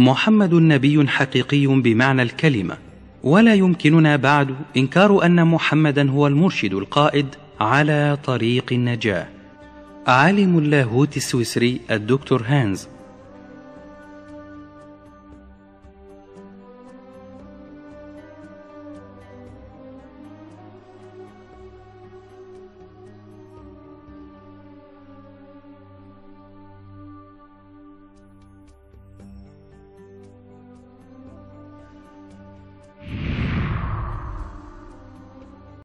محمد نبي حقيقي بمعنى الكلمة ولا يمكننا بعد إنكار أن محمدا هو المرشد القائد على طريق النجاة. عالم اللاهوت السويسري الدكتور هانز.